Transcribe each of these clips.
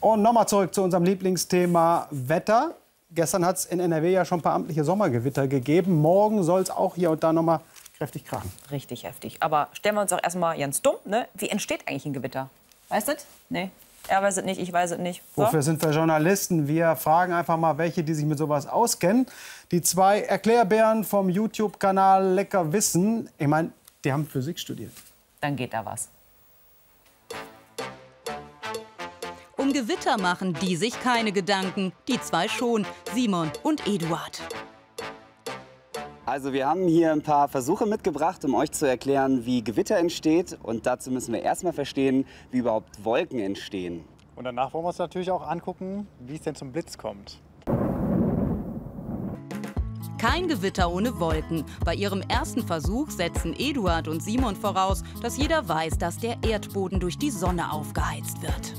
Und nochmal zurück zu unserem Lieblingsthema Wetter. Gestern hat es in NRW ja schon ein paar amtliche Sommergewitter gegeben. Morgen soll es auch hier und da nochmal kräftig krachen. Richtig heftig. Aber stellen wir uns doch erstmal ganz dumm, ne? Wie entsteht eigentlich ein Gewitter? Weißt du? Nee. Er weiß es nicht, ich weiß es nicht. So? Wofür sind wir Journalisten? Wir fragen einfach mal welche, die sich mit sowas auskennen. Die zwei Erklärbären vom YouTube-Kanal Lecker Wissen. Ich meine, die haben Physik studiert. Dann geht da was. Um Gewitter machen die sich keine Gedanken. Die zwei schon, Simon und Eduard. Also wir haben hier ein paar Versuche mitgebracht, um euch zu erklären, wie Gewitter entsteht. Und dazu müssen wir erstmal verstehen, wie überhaupt Wolken entstehen. Und danach wollen wir uns natürlich auch angucken, wie es denn zum Blitz kommt. Kein Gewitter ohne Wolken. Bei ihrem ersten Versuch setzen Eduard und Simon voraus, dass jeder weiß, dass der Erdboden durch die Sonne aufgeheizt wird.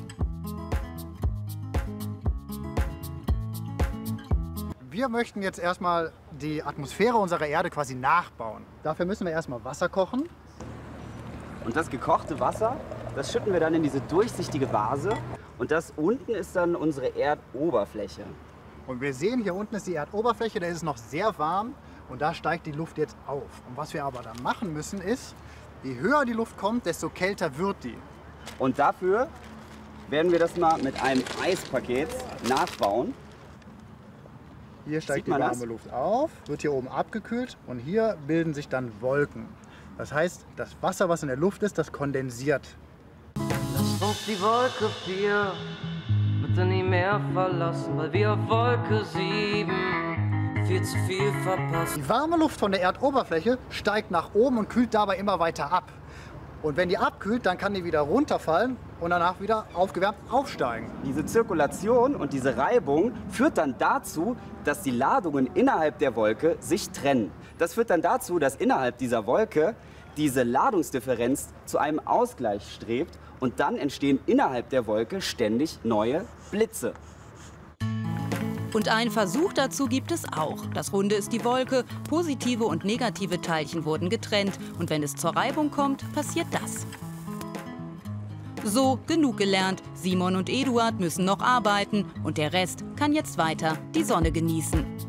Wir möchten jetzt erstmal die Atmosphäre unserer Erde quasi nachbauen. Dafür müssen wir erstmal Wasser kochen. Und das gekochte Wasser, das schütten wir dann in diese durchsichtige Vase. Und das unten ist dann unsere Erdoberfläche. Und wir sehen, hier unten ist die Erdoberfläche, da ist es noch sehr warm und da steigt die Luft jetzt auf. Und was wir aber dann machen müssen ist, je höher die Luft kommt, desto kälter wird die. Und dafür werden wir das mal mit einem Eispaket nachbauen. Hier steigt die warme das? Luft auf, wird hier oben abgekühlt und hier bilden sich dann Wolken. Das heißt, das Wasser, was in der Luft ist, das kondensiert. Lass uns die Wolke 4 bitte nie mehr verlassen, weil wir auf Wolke 7 viel zu viel verpassen. Die warme Luft von der Erdoberfläche steigt nach oben und kühlt dabei immer weiter ab. Und wenn die abkühlt, dann kann die wieder runterfallen und danach wieder aufgewärmt aufsteigen. Diese Zirkulation und diese Reibung führt dann dazu, dass die Ladungen innerhalb der Wolke sich trennen. Das führt dann dazu, dass innerhalb dieser Wolke diese Ladungsdifferenz zu einem Ausgleich strebt und dann entstehen innerhalb der Wolke ständig neue Blitze. Und einen Versuch dazu gibt es auch. Das Runde ist die Wolke, positive und negative Teilchen wurden getrennt und wenn es zur Reibung kommt, passiert das. So, genug gelernt. Simon und Eduard müssen noch arbeiten und der Rest kann jetzt weiter die Sonne genießen.